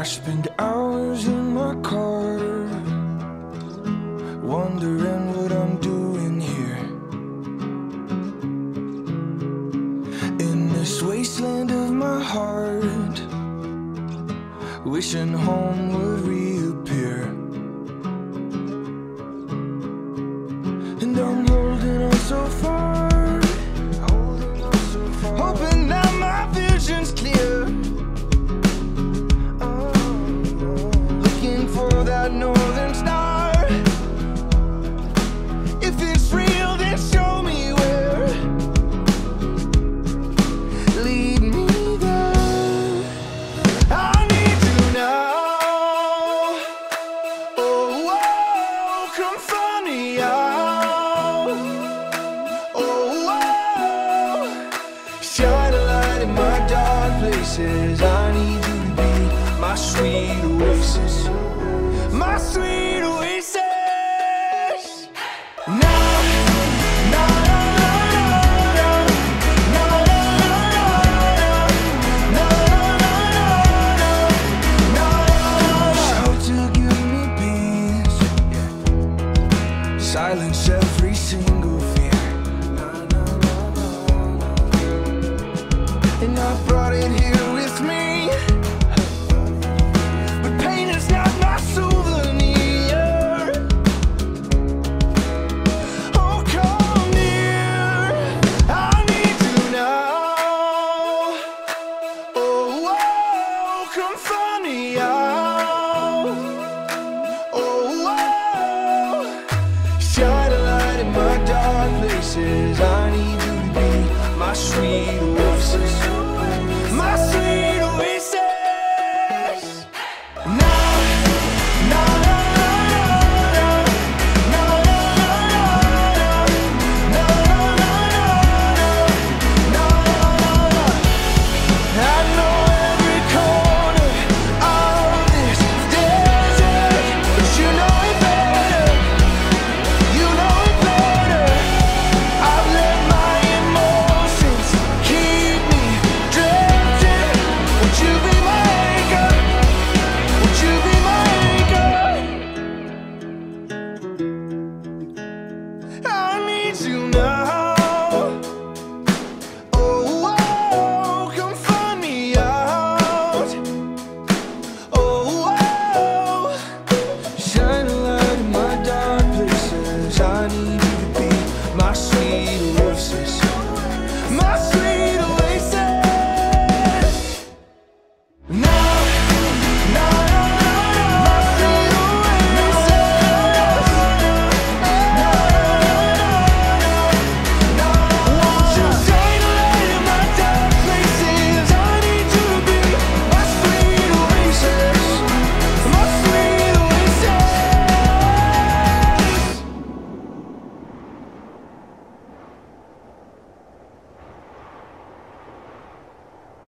I spend hours in my car Wondering what I'm doing here. In this wasteland of my heart Wishing home were real. places I need you to be my sweet oasis, my sweet oasis. Now. Silence every single fear. And I